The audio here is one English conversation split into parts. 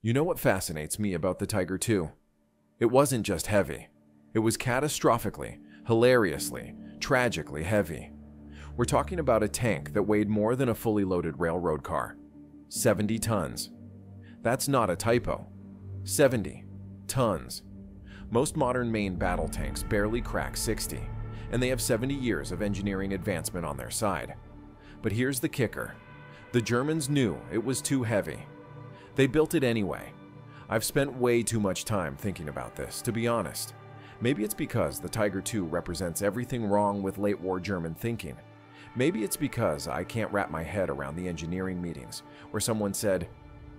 You know what fascinates me about the Tiger II? It wasn't just heavy. It was catastrophically, hilariously, tragically heavy. We're talking about a tank that weighed more than a fully loaded railroad car 70 tons. That's not a typo. 70 tons. Most modern main battle tanks barely crack 60, and they have 70 years of engineering advancement on their side. But here's the kicker the Germans knew it was too heavy. They built it anyway. I've spent way too much time thinking about this, to be honest. Maybe it's because the Tiger II represents everything wrong with late war German thinking. Maybe it's because I can't wrap my head around the engineering meetings where someone said,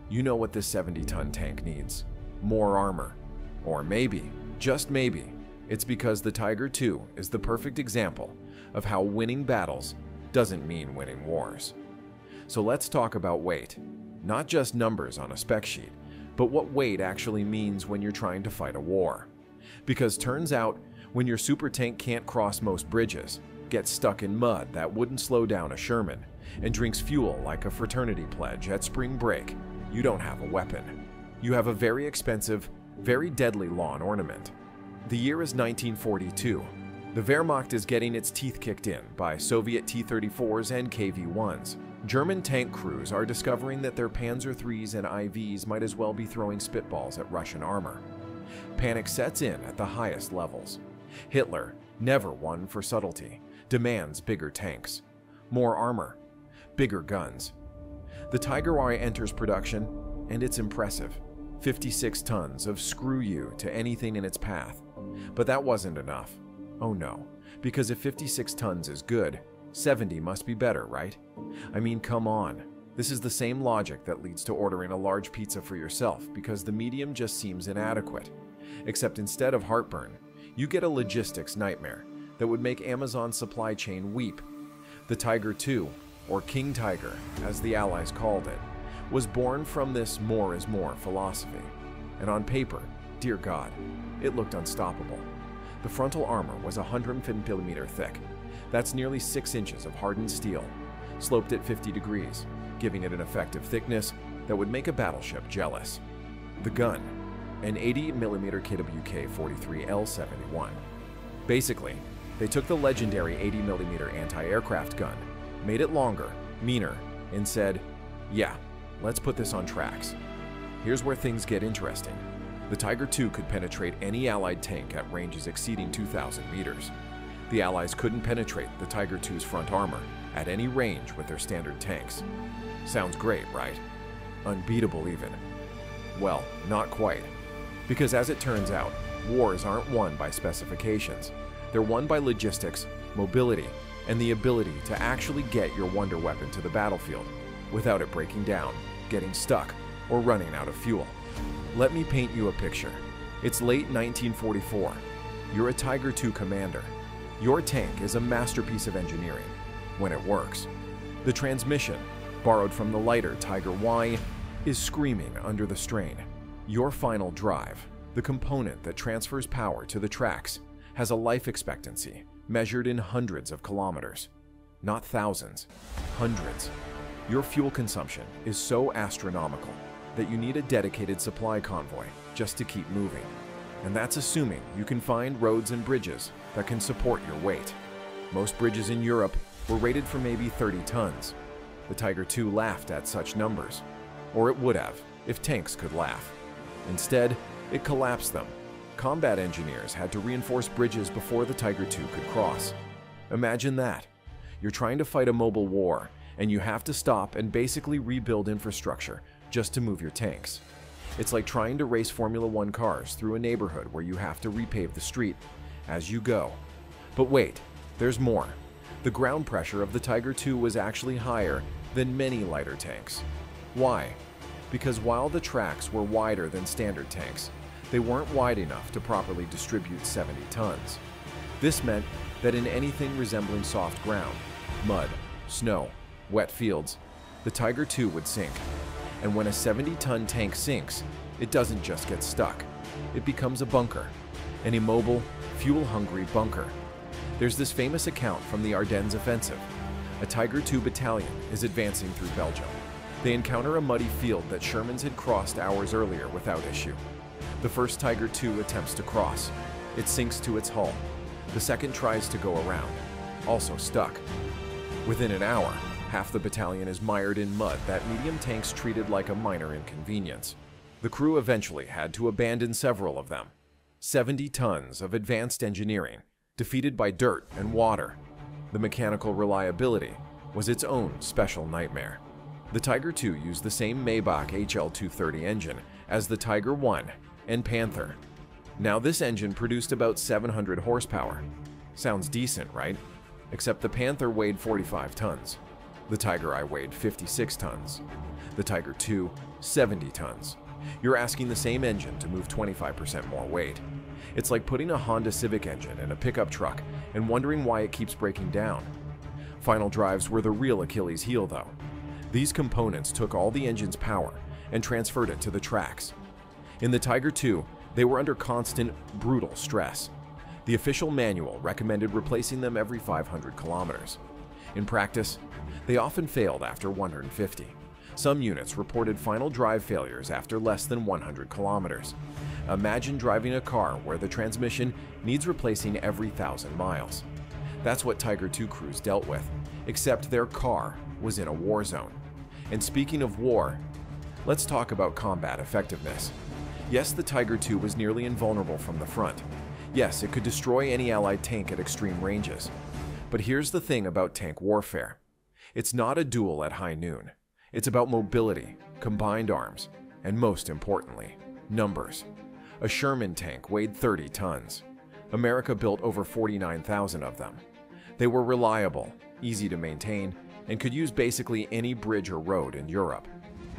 You know what this 70 ton tank needs? More armor. Or maybe, just maybe, it's because the Tiger II is the perfect example of how winning battles doesn't mean winning wars. So let's talk about weight. Not just numbers on a spec sheet, but what weight actually means when you're trying to fight a war. Because turns out, when your super tank can't cross most bridges, gets stuck in mud that wouldn't slow down a Sherman, and drinks fuel like a fraternity pledge at spring break, you don't have a weapon. You have a very expensive, very deadly lawn ornament. The year is 1942. The Wehrmacht is getting its teeth kicked in by Soviet T-34s and KV-1s. German tank crews are discovering that their Panzer IIIs and IVs might as well be throwing spitballs at Russian armor. Panic sets in at the highest levels. Hitler, never one for subtlety, demands bigger tanks, more armor, bigger guns. The Tiger I enters production, and it's impressive. 56 tons of screw you to anything in its path. But that wasn't enough. Oh no, because if 56 tons is good, 70 must be better, right? I mean, come on. This is the same logic that leads to ordering a large pizza for yourself because the medium just seems inadequate. Except instead of heartburn, you get a logistics nightmare that would make Amazon's supply chain weep. The Tiger II, or King Tiger, as the Allies called it, was born from this more is more philosophy. And on paper, dear God, it looked unstoppable. The frontal armor was 150 millimeter thick. That's nearly 6 inches of hardened steel, sloped at 50 degrees, giving it an effective thickness that would make a battleship jealous. The gun, an 80mm KWK-43L71. Basically, they took the legendary 80mm anti-aircraft gun, made it longer, meaner, and said, yeah, let's put this on tracks. Here's where things get interesting. The Tiger II could penetrate any Allied tank at ranges exceeding 2,000 meters. The Allies couldn't penetrate the Tiger II's front armor at any range with their standard tanks. Sounds great, right? Unbeatable even. Well, not quite. Because as it turns out, wars aren't won by specifications. They're won by logistics, mobility, and the ability to actually get your wonder weapon to the battlefield without it breaking down, getting stuck, or running out of fuel. Let me paint you a picture. It's late 1944. You're a Tiger II commander. Your tank is a masterpiece of engineering when it works. The transmission, borrowed from the lighter Tiger I, is screaming under the strain. Your final drive, the component that transfers power to the tracks, has a life expectancy measured in hundreds of kilometers. Not thousands, hundreds. Your fuel consumption is so astronomical that you need a dedicated supply convoy just to keep moving. And that's assuming you can find roads and bridges that can support your weight. Most bridges in Europe were rated for maybe 30 tons. The Tiger II laughed at such numbers, or it would have if tanks could laugh. Instead, it collapsed them. Combat engineers had to reinforce bridges before the Tiger II could cross. Imagine that. You're trying to fight a mobile war, and you have to stop and basically rebuild infrastructure just to move your tanks. It's like trying to race Formula One cars through a neighborhood where you have to repave the street as you go. But wait, there's more. The ground pressure of the Tiger II was actually higher than many lighter tanks. Why? Because while the tracks were wider than standard tanks, they weren't wide enough to properly distribute 70 tons. This meant that in anything resembling soft ground, mud, snow, wet fields, the Tiger II would sink. And when a 70 ton tank sinks, it doesn't just get stuck, it becomes a bunker, an immobile, fuel hungry bunker. There's this famous account from the Ardennes offensive. A Tiger II battalion is advancing through Belgium. They encounter a muddy field that Sherman's had crossed hours earlier without issue. The first Tiger II attempts to cross. It sinks to its hull. The second tries to go around, also stuck. Within an hour, half the battalion is mired in mud that medium tanks treated like a minor inconvenience. The crew eventually had to abandon several of them. 70 tons of advanced engineering, defeated by dirt and water. The mechanical reliability was its own special nightmare. The Tiger II used the same Maybach HL230 engine as the Tiger I and Panther. Now this engine produced about 700 horsepower. Sounds decent, right? Except the Panther weighed 45 tons. The Tiger I weighed 56 tons. The Tiger II, 70 tons. You're asking the same engine to move 25% more weight. It's like putting a Honda Civic engine in a pickup truck and wondering why it keeps breaking down. Final drives were the real Achilles heel though. These components took all the engine's power and transferred it to the tracks. In the Tiger II, they were under constant, brutal stress. The official manual recommended replacing them every 500 kilometers. In practice, they often failed after 150. Some units reported final drive failures after less than 100 kilometers. Imagine driving a car where the transmission needs replacing every thousand miles. That's what Tiger II crews dealt with, except their car was in a war zone. And speaking of war, let's talk about combat effectiveness. Yes, the Tiger II was nearly invulnerable from the front. Yes, it could destroy any Allied tank at extreme ranges. But here's the thing about tank warfare. It's not a duel at high noon. It's about mobility, combined arms, and most importantly, numbers. A Sherman tank weighed 30 tons. America built over 49,000 of them. They were reliable, easy to maintain, and could use basically any bridge or road in Europe.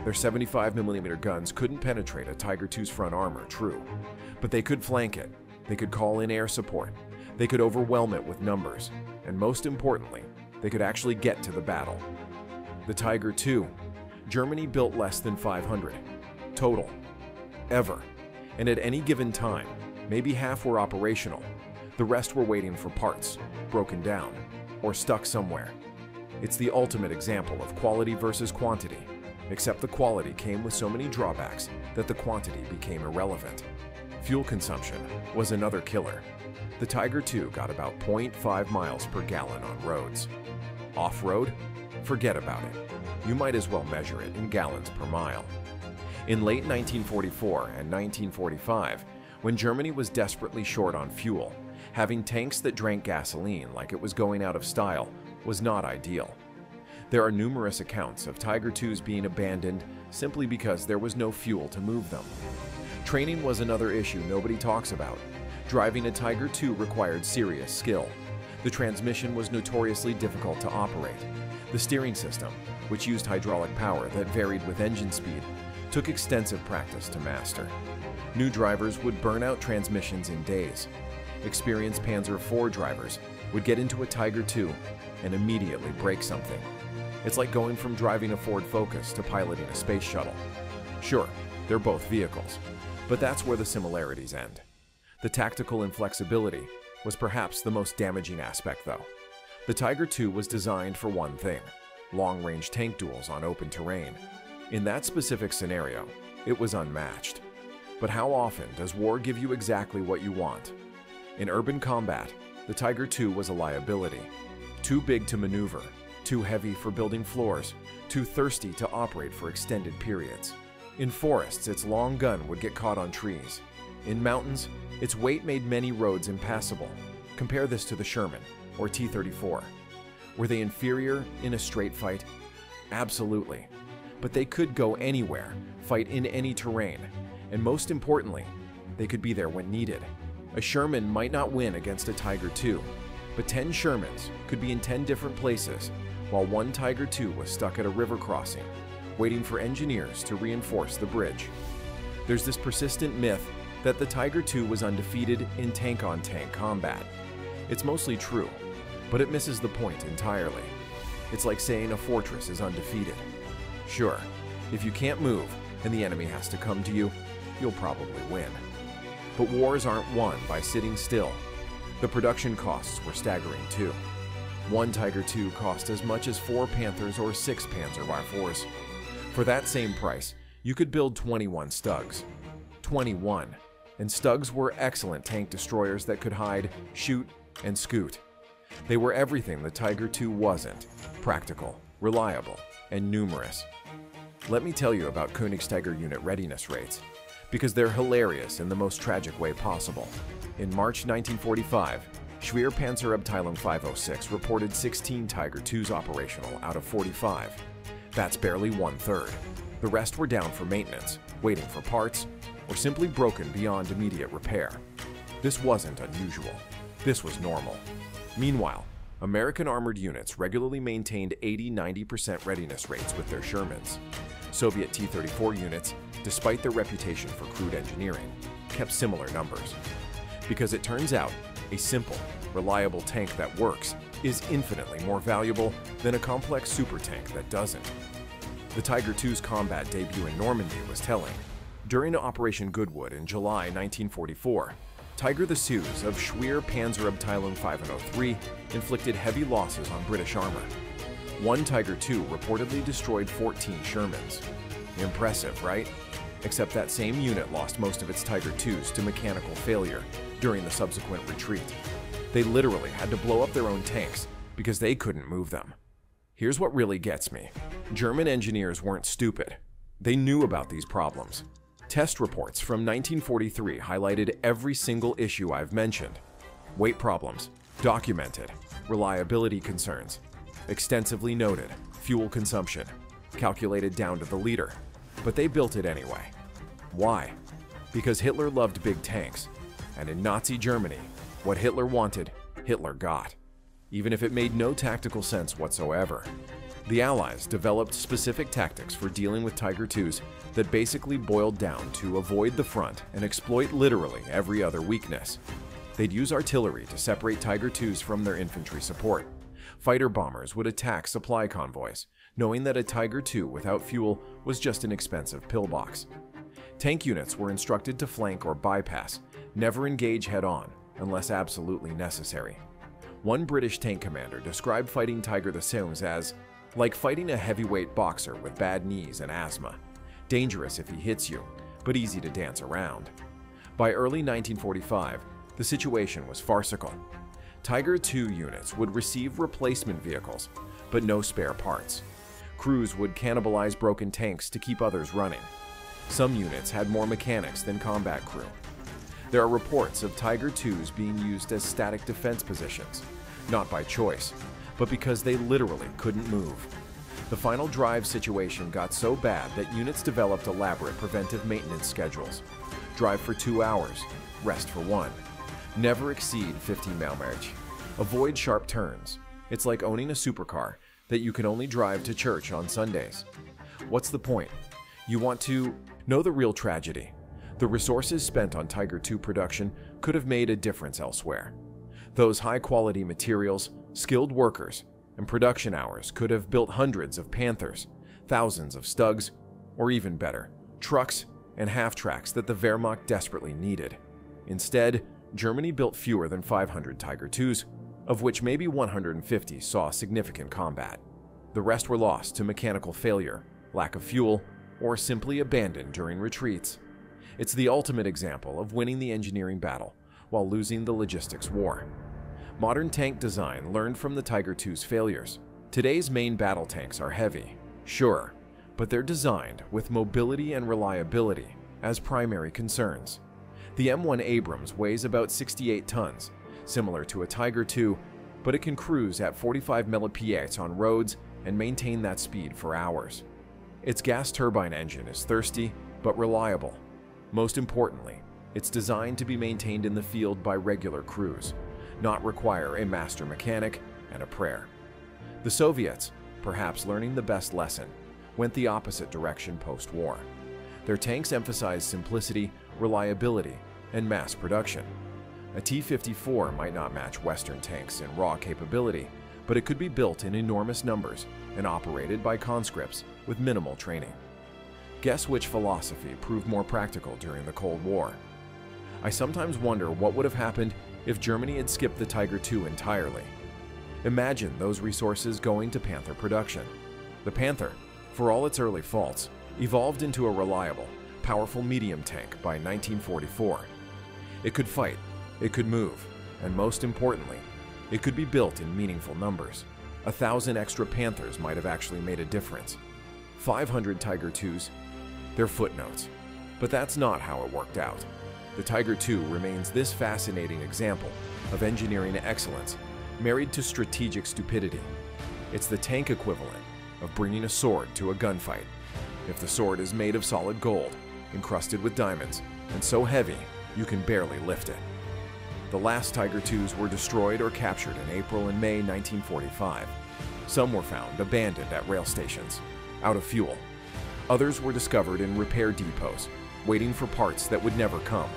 Their 75mm guns couldn't penetrate a Tiger II's front armor, true, but they could flank it, they could call in air support, they could overwhelm it with numbers, and most importantly, they could actually get to the battle. The Tiger II, Germany built less than 500, total, ever, and at any given time, maybe half were operational, the rest were waiting for parts, broken down, or stuck somewhere. It's the ultimate example of quality versus quantity, except the quality came with so many drawbacks that the quantity became irrelevant. Fuel consumption was another killer. The Tiger II got about 0.5 miles per gallon on roads. Off-road? Forget about it. You might as well measure it in gallons per mile. In late 1944 and 1945, when Germany was desperately short on fuel, having tanks that drank gasoline like it was going out of style was not ideal. There are numerous accounts of Tiger IIs being abandoned simply because there was no fuel to move them. Training was another issue nobody talks about. Driving a Tiger II required serious skill. The transmission was notoriously difficult to operate. The steering system, which used hydraulic power that varied with engine speed, took extensive practice to master. New drivers would burn out transmissions in days. Experienced Panzer IV drivers would get into a Tiger II and immediately break something. It's like going from driving a Ford Focus to piloting a space shuttle. Sure, they're both vehicles, but that's where the similarities end. The tactical inflexibility was perhaps the most damaging aspect, though. The Tiger II was designed for one thing long range tank duels on open terrain. In that specific scenario, it was unmatched. But how often does war give you exactly what you want? In urban combat, the Tiger II was a liability. Too big to maneuver, too heavy for building floors, too thirsty to operate for extended periods. In forests, its long gun would get caught on trees. In mountains, its weight made many roads impassable. Compare this to the Sherman, or T 34. Were they inferior in a straight fight? Absolutely. But they could go anywhere, fight in any terrain, and most importantly, they could be there when needed. A Sherman might not win against a Tiger II, but 10 Shermans could be in 10 different places, while one Tiger II was stuck at a river crossing, waiting for engineers to reinforce the bridge. There's this persistent myth that the Tiger II was undefeated in tank on tank combat. It's mostly true, but it misses the point entirely. It's like saying a fortress is undefeated. Sure, if you can't move and the enemy has to come to you, you'll probably win. But wars aren't won by sitting still. The production costs were staggering too. One Tiger II cost as much as four Panthers or six Panzer IV. For that same price, you could build 21 Stugs. 21. And Stugs were excellent tank destroyers that could hide, shoot, and scoot. They were everything the Tiger II wasn't practical, reliable, and numerous. Let me tell you about Koenigstiger unit readiness rates, because they're hilarious in the most tragic way possible. In March 1945, Schwer Panzerabteilung 506 reported 16 Tiger IIs operational out of 45. That's barely one third. The rest were down for maintenance, waiting for parts, or simply broken beyond immediate repair. This wasn't unusual. This was normal. Meanwhile, American armored units regularly maintained 80-90% readiness rates with their Shermans. Soviet T-34 units, despite their reputation for crude engineering, kept similar numbers. Because it turns out, a simple, reliable tank that works is infinitely more valuable than a complex super tank that doesn't. The Tiger II's combat debut in Normandy was telling. During Operation Goodwood in July 1944, Tiger IIs of Schwer Panzerabteilung 503 inflicted heavy losses on British armor. One Tiger II reportedly destroyed 14 Shermans. Impressive, right? Except that same unit lost most of its Tiger IIs to mechanical failure during the subsequent retreat. They literally had to blow up their own tanks because they couldn't move them. Here's what really gets me. German engineers weren't stupid. They knew about these problems. Test reports from 1943 highlighted every single issue I've mentioned. Weight problems, documented. Reliability concerns, extensively noted. Fuel consumption, calculated down to the liter. But they built it anyway. Why? Because Hitler loved big tanks. And in Nazi Germany, what Hitler wanted, Hitler got. Even if it made no tactical sense whatsoever. The Allies developed specific tactics for dealing with Tiger IIs that basically boiled down to avoid the front and exploit literally every other weakness. They'd use artillery to separate Tiger IIs from their infantry support. Fighter bombers would attack supply convoys, knowing that a Tiger II without fuel was just an expensive pillbox. Tank units were instructed to flank or bypass, never engage head on, unless absolutely necessary. One British tank commander described fighting Tiger IIs as like fighting a heavyweight boxer with bad knees and asthma. Dangerous if he hits you, but easy to dance around. By early 1945, the situation was farcical. Tiger II units would receive replacement vehicles, but no spare parts. Crews would cannibalize broken tanks to keep others running. Some units had more mechanics than combat crew. There are reports of Tiger IIs being used as static defense positions, not by choice, but because they literally couldn't move. The final drive situation got so bad that units developed elaborate preventive maintenance schedules. Drive for two hours, rest for one. Never exceed 15 miles. Avoid sharp turns. It's like owning a supercar that you can only drive to church on Sundays. What's the point? You want to know the real tragedy. The resources spent on Tiger II production could have made a difference elsewhere. Those high quality materials, skilled workers, and production hours could have built hundreds of Panthers, thousands of Stugs, or even better, trucks and half tracks that the Wehrmacht desperately needed. Instead, Germany built fewer than 500 Tiger IIs, of which maybe 150 saw significant combat. The rest were lost to mechanical failure, lack of fuel, or simply abandoned during retreats. It's the ultimate example of winning the engineering battle while losing the logistics war. Modern tank design learned from the Tiger II's failures. Today's main battle tanks are heavy, sure, but they're designed with mobility and reliability as primary concerns. The M1 Abrams weighs about 68 tons, similar to a Tiger II, but it can cruise at 45 mph on roads and maintain that speed for hours. Its gas turbine engine is thirsty but reliable. Most importantly, it's designed to be maintained in the field by regular crews, not require a master mechanic and a prayer. The Soviets, perhaps learning the best lesson, went the opposite direction post war. Their tanks emphasized simplicity, reliability, and mass production. A T 54 might not match Western tanks in raw capability, but it could be built in enormous numbers and operated by conscripts with minimal training. Guess which philosophy proved more practical during the Cold War? I sometimes wonder what would have happened if Germany had skipped the Tiger II entirely. Imagine those resources going to Panther production. The Panther, for all its early faults, evolved into a reliable, powerful medium tank by 1944. It could fight, it could move, and most importantly, it could be built in meaningful numbers. A thousand extra Panthers might have actually made a difference. 500 Tiger IIs, they're footnotes. But that's not how it worked out. The Tiger II remains this fascinating example of engineering excellence married to strategic stupidity. It's the tank equivalent of bringing a sword to a gunfight. If the sword is made of solid gold, encrusted with diamonds, and so heavy you can barely lift it. The last Tiger IIs were destroyed or captured in April and May 1945. Some were found abandoned at rail stations, out of fuel. Others were discovered in repair depots, waiting for parts that would never come.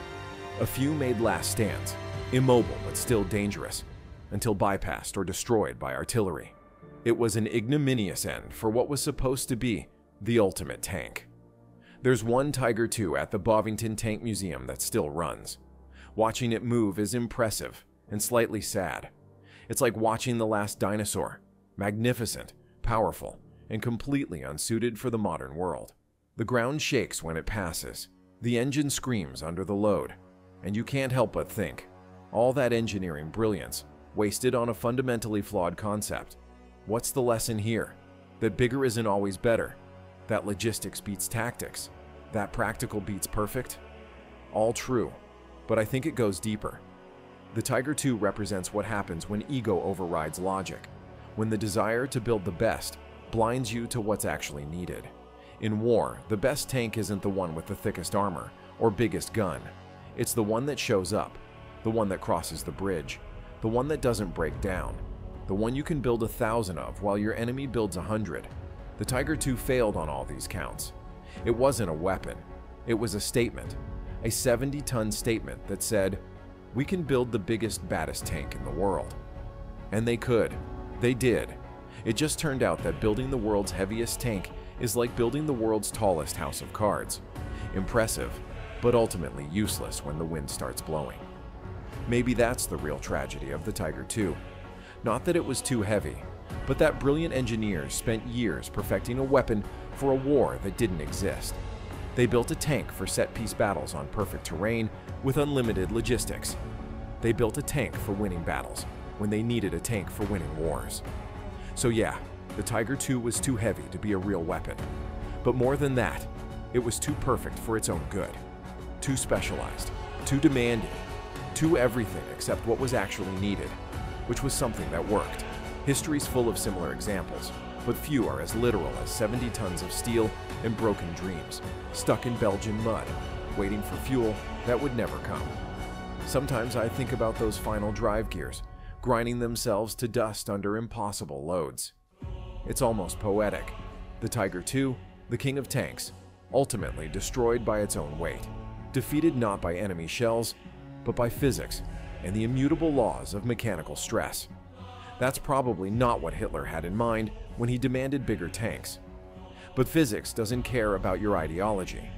A few made last stands, immobile but still dangerous, until bypassed or destroyed by artillery. It was an ignominious end for what was supposed to be the ultimate tank. There's one Tiger II at the Bovington Tank Museum that still runs. Watching it move is impressive and slightly sad. It's like watching the last dinosaur, magnificent, powerful, and completely unsuited for the modern world. The ground shakes when it passes, the engine screams under the load, and you can't help but think, all that engineering brilliance wasted on a fundamentally flawed concept. What's the lesson here? That bigger isn't always better, that logistics beats tactics, that practical beats perfect? All true, but I think it goes deeper. The Tiger II represents what happens when ego overrides logic, when the desire to build the best blinds you to what's actually needed. In war, the best tank isn't the one with the thickest armor or biggest gun. It's the one that shows up, the one that crosses the bridge, the one that doesn't break down, the one you can build a thousand of while your enemy builds a hundred. The Tiger II failed on all these counts. It wasn't a weapon, it was a statement, a 70 ton statement that said, We can build the biggest, baddest tank in the world. And they could. They did. It just turned out that building the world's heaviest tank is like building the world's tallest house of cards. Impressive, but ultimately useless when the wind starts blowing. Maybe that's the real tragedy of the Tiger II. Not that it was too heavy, but that brilliant engineers spent years perfecting a weapon for a war that didn't exist. They built a tank for set-piece battles on perfect terrain with unlimited logistics. They built a tank for winning battles when they needed a tank for winning wars. So yeah, the Tiger II was too heavy to be a real weapon. But more than that, it was too perfect for its own good. Too specialized, too demanding, too everything except what was actually needed, which was something that worked. History's full of similar examples, but few are as literal as 70 tons of steel and broken dreams, stuck in Belgian mud, waiting for fuel that would never come. Sometimes I think about those final drive gears, grinding themselves to dust under impossible loads. It's almost poetic. The Tiger II, the king of tanks, ultimately destroyed by its own weight, defeated not by enemy shells, but by physics and the immutable laws of mechanical stress. That's probably not what Hitler had in mind when he demanded bigger tanks. But physics doesn't care about your ideology.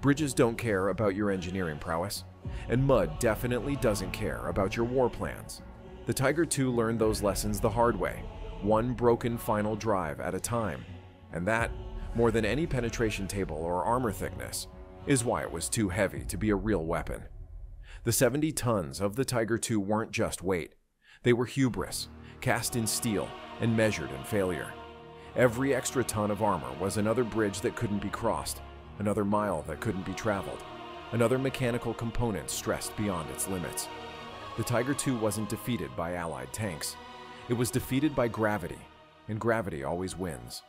Bridges don't care about your engineering prowess. And mud definitely doesn't care about your war plans. The Tiger II learned those lessons the hard way, one broken final drive at a time. And that, more than any penetration table or armor thickness, is why it was too heavy to be a real weapon. The 70 tons of the Tiger II weren't just weight, they were hubris, cast in steel and measured in failure. Every extra ton of armor was another bridge that couldn't be crossed, another mile that couldn't be traveled, another mechanical component stressed beyond its limits. The Tiger II wasn't defeated by Allied tanks. It was defeated by gravity, and gravity always wins.